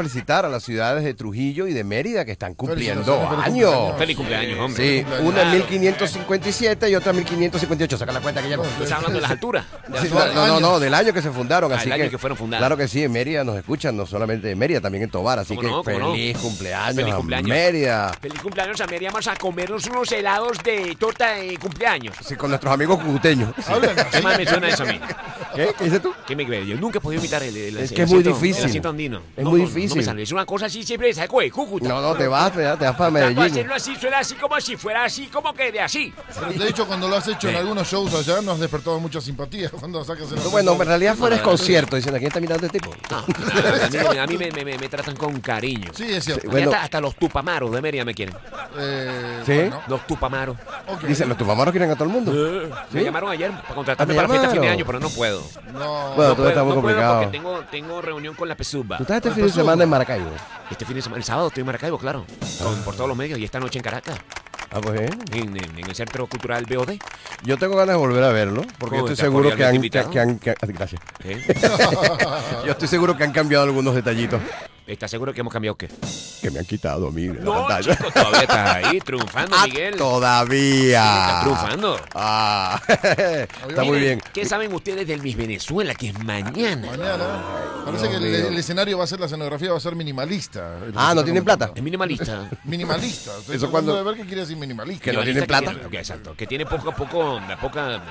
felicitar a las ciudades de Trujillo y de Mérida que están cumpliendo años. cumpleaños. Feliz cumpleaños, hombre. Sí, cumpleaños. una en Claro. 1557 y otra en 1558. Saca la cuenta que ya no. Estás hablando de las alturas. De Sí, alturas. no, no, no, del año que se fundaron. Ah, así el año que, que fueron fundadas. Claro que sí, en Mérida nos escuchan, no solamente en Mérida, también en Tobar. Así ¿Cómo que no? ¿Cómo no? feliz cumpleaños. Feliz a cumpleaños. Mérida. Feliz cumpleaños a Mary. Vamos a comernos unos helados de torta de cumpleaños. Sí, con nuestros amigos cucuteños. Hablan ¿Qué más me suena eso a mí? ¿Qué? ¿Qué dices tú? ¿Qué me crees? Yo nunca he podido imitar el, el, Es el que es muy difícil. El andino. Es No, muy No difícil. me sale. Es una cosa así siempre, ¿sabes? Güey, Cúcuta. No, no, te vas, te vas, te vas para de Medellín. hacerlo así, suena así como si fuera así, como que de así. Pero de hecho, cuando lo has hecho en algunos shows allá, nos has despertado mucha simpatía cuando sacas el No, Bueno, en realidad fue desconcierto. Dicen, ¿a quién está mirando este tipo? No, a mí, a mí me, me- me- me tratan con cariño. Sí, es cierto. Sí, Y bueno. hasta, hasta los tupamaros de Mérida me quieren. Eh, ¿Sí? bueno, Los tupamaros. Dicen, los tupamaros quieren a todo el mundo. Me llamaron ayer para contratarme Ah, para ¿te fiesta de fin de año, pero no puedo. No, Bueno, no todo puedo, está muy no puedo complicado. porque tengo, tengo reunión con la Pesuba. Tú estás este fin de semana en Maracaibo. Este fin de semana, el sábado estoy en Maracaibo, claro. Con- por todos los medios y esta noche en Caracas, Ah, pues bien. en, en- en el Centro Cultural BOD. Yo tengo ganas de volver a verlo, porque yo ¿Cómo estoy seguro que han, cordialmente que, invitado? que han- que- gracias. ¿eh? Yo estoy seguro que han cambiado algunos detallitos ¿Estás seguro que hemos cambiado qué? que me han quitado a la No, pantalla. chico, todavía estás ahí triunfando, Ah, Miguel. todavía. Estás triunfando. Ah, está muy bien. ¿Qué saben ustedes del Miss Venezuela, que es mañana? Mañana. Parece Dios que el, escenario va a ser, la escenografía va a ser minimalista. Ah, ¿no tienen comentando. Es minimalista. Minimalista. Eso cuando- de ver qué quiere decir minimalista. Que no tienen plata. exacto. Que tiene poco, poco, poca,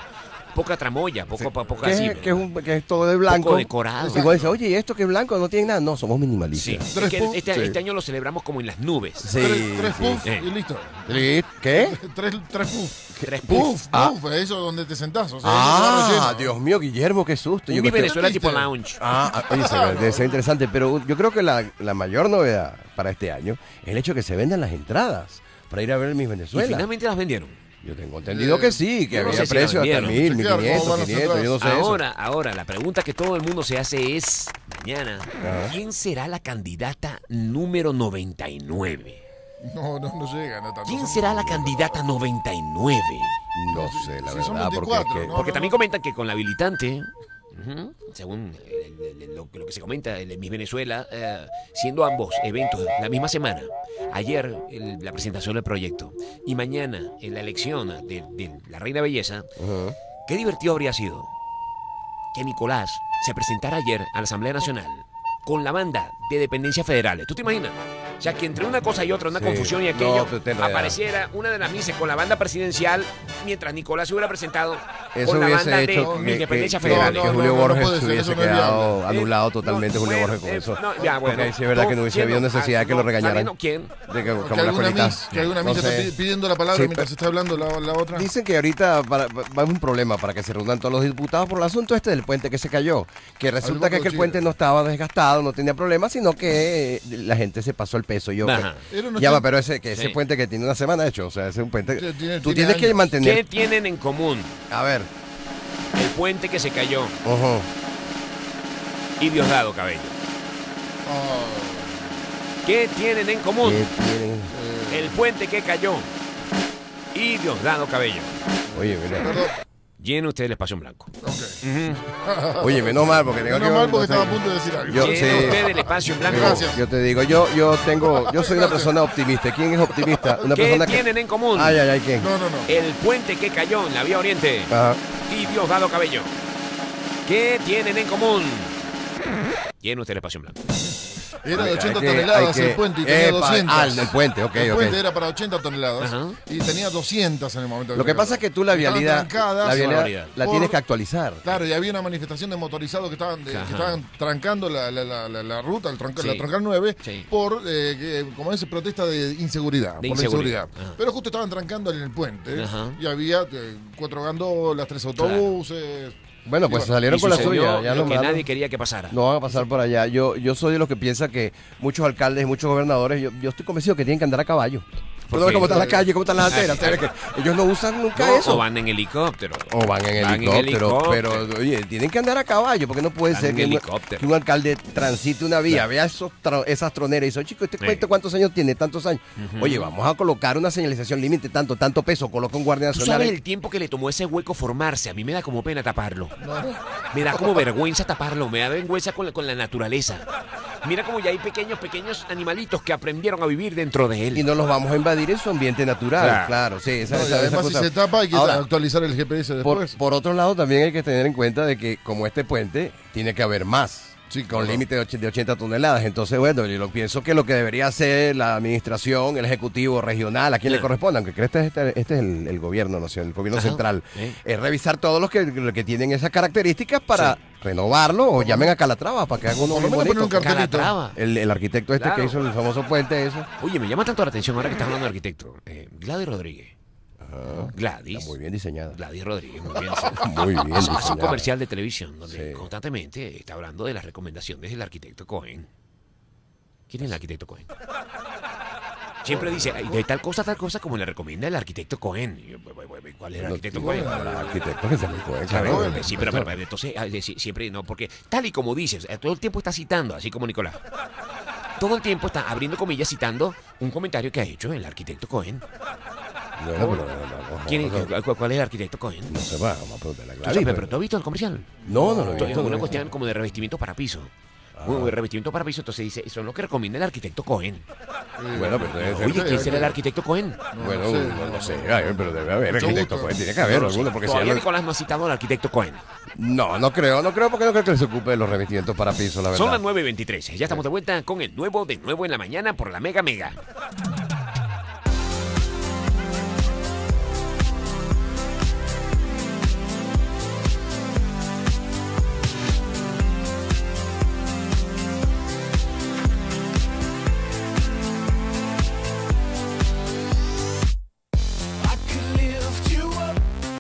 poca tramoya, poco, po- poca Que así. es, que, es un- que es todo de blanco. Poco decorado. Igual dice, oye, ¿y esto que es blanco no tiene nada? No, somos minimalistas. Sí, Tres es que este, sí. este año lo celebramos como en las nubes. Sí, tres tres sí. puff Eh. y listo. Sí, ¿Qué? Tres, tres puff. Tres puff. Puff, Ah. puff, eso donde te sentás. O sea, Ah, Dios mío, Guillermo, qué susto. Un Yo estoy- Venezuela tipo lounge. Ah, ah, oye, debe ser interesante, pero yo creo que la, la mayor novedad para este año es el hecho de que se vendan las entradas para ir a ver Miss Y Venezuela. finalmente las vendieron. Yo tengo entendido Eh, que sí, que no había sé si las precios hasta mil, mil quinientos, quinientos, yo no sé eso. Ahora, ahora, la pregunta que todo el mundo se hace es, mañana, Ajá. ¿quién será la candidata número 99? No, no, no llega. No, tanto. ¿Quién será la candidata 99? No sé, la verdad, porque 24, es que- ¿no? Porque también comentan que con la habilitante, según eh, lo, lo que se comenta en Miss Venezuela, eh, siendo ambos eventos la misma semana, ayer el- la presentación del proyecto y mañana en la elección de, de la Reina Belleza, qué divertido habría sido que Nicolás se presentara ayer a la Asamblea Nacional con la banda de dependencias federales. ¿Tú te imaginas? O sea, que entre una cosa y otra, una Sí. confusión y No, aquello, te enredas. apareciera una de las mises con la banda presidencial, mientras Nicolás se hubiera presentado Eso con la hubiese banda hecho de que, independencia que- federal. que No, no, Julio no, no Borges hubiese no es quedado anulado Eh, totalmente no, Julio bueno, Borges con eh, eso. no, ya, bueno. Porque sí es verdad que no hubiese ¿Quién habido no? necesidad Ah, de que lo no, regañaran. ¿saben, no? ¿Quién? De que, Que como las alguna, colitas. mis, que alguna No misa pidiendo la palabra mientras se está hablando la, otra. Dicen que ahorita va va a haber un problema para que se reúnan todos los diputados por el asunto este del puente que se cayó. Que resulta que, que el puente no estaba desgastado, no tenía problemas, sino que la gente se pasó el peso. Yo, Ajá. Ya va, pero ese, que ese Sí. puente que tiene una semana hecho, o sea, ese es un puente. Sí, tiene- tú tiene tienes que mantener. ¿Qué tienen en común A ver. el puente que se cayó ojo. y Diosdado Cabello? Ah, ¿Qué tienen en común ¿Qué tienen? eh, el puente que cayó y Diosdado Cabello? Oye, mira. perdón. Llenen ustedes el espacio en blanco. Oye, menos mal porque tengo Menos que. mal porque estaba a punto de decir algo. Yo- sí. ustedes el espacio en blanco. Gracias. Yo te digo, yo, yo tengo, yo soy una persona optimista. ¿Quién es optimista? Una ¿Qué persona que. tienen en común Ay, ay, ay, ¿quién? No, no, no. el puente que cayó en la vía oriente Ajá. y Diosdado Cabello? ¿Qué tienen en común? Llenen ustedes el espacio en blanco. Era de Hay 80 que- toneladas que- el puente y tenía Epa, 200. ah, el puente, ok, El puente era para 80 toneladas Ajá. y tenía 200 en el momento. de Lo que pasa es que tú la vialidad, trancadas la, vialidad barbaridad. la por- tienes que actualizar. Claro, y había una manifestación de motorizados que estaban, de- que estaban trancando la, la- la- la- la ruta, el tranca- Sí. la troncal 9, Sí. por, eh, que- como es, protesta de inseguridad. De por la inseguridad. inseguridad. Ajá. Pero justo estaban trancando en el puente Ajá. y había eh, cuatro gandolas, tres autobuses. Bueno, pues salieron con la suya. Ya lo que nadie quería que pasara. no van a pasar por allá. Yo, yo soy de los que piensa que muchos alcaldes, muchos gobernadores, yo, yo estoy convencido que tienen que andar a caballo. ¿Por ¿Tú ves qué? cómo están las calles, cómo están las aceras? Ah, ¿Sabes que ellos no usan nunca No, eso. o van en helicóptero. O van en Van en helicóptero, helicóptero. pero oye, tienen que andar a caballo, porque no puede Van ser que un, helicóptero. que un alcalde transite una vía, vea esos esas troneras y dice, chico, ¿este Sí. cuento cuántos años tiene? Tantos años. Oye, vamos a colocar una señalización límite, tanto, tanto peso, coloca un guardia Tú nacional. sabes ahí. el tiempo que le tomó ese hueco formarse. A mí me da como pena taparlo. Me da como vergüenza taparlo. Me da vergüenza con la, con la naturaleza. Mira como ya hay pequeños, pequeños animalitos que aprendieron a vivir dentro de él. Y no los vamos a invadir en su ambiente natural, Claro. claro, sí. Esa, No, si se tapa, hay que Ahora, actualizar el GPS por, después. por otro lado, también hay que tener en cuenta de que como este puente, tiene que haber más. Sí, con claro. límite de och- de 80 toneladas. Entonces, bueno, yo lo pienso que lo que debería hacer la administración, el ejecutivo regional, a quien le corresponda, aunque que este, este es el, el gobierno nacional, el gobierno Ajá. central, Sí. es revisar todos los que, los que tienen esas características para Sí. renovarlo o llamen a Calatrava para que haga uno poner bonito. un. Calatrava. El, el arquitecto este Claro. que hizo el famoso puente ese. Oye, me llama tanto la atención ahora que estás hablando de arquitecto. Eh, Gladys Rodríguez. Gladys. Está muy bien diseñada. Gladys Rodríguez, muy bien. Muy bien hace un diseñada. comercial de televisión donde Sí. constantemente está hablando de las recomendaciones del arquitecto Cohen. ¿Quién es el arquitecto Cohen? Siempre dice, "Ay, de tal cosa, tal cosa, como le recomienda el arquitecto Cohen. Y yo, "Bu- bu- bu- ¿Cuál es el arquitecto Cohen? el arquitecto que se claro. Eh, Sí, pero, pero, entonces, ah, si- siempre no, porque tal y como dices, eh, todo el tiempo está citando, así como Nicolás. Todo el tiempo está abriendo comillas citando un comentario que ha hecho el arquitecto Cohen. No, no, ¿Quién es- no, cu- ¿Cuál es el arquitecto Cohen? no se va, vamos a preguntarle a ¿Tú Gladys, sabes, pero- pero tú has visto el comercial? No, no lo he visto. Es una cuestión como de revestimiento para piso. Un revestimiento para piso, entonces dice, son lo que recomienda el arquitecto Cohen. Bueno, pero debe ser- Oye, ¿quién será el arquitecto Cohen? Bueno, no sé, no, no sé, ay, pero debe haber arquitecto, pues, tiene que haber alguno, porque si Todavía no- Nicolás no ha citado al arquitecto Cohen. No, no creo, no creo, porque no creo que se ocupe de los revestimientos para piso, la verdad. Son las 9.23. Ya estamos de vuelta con el nuevo de nuevo en la mañana por la Mega Mega.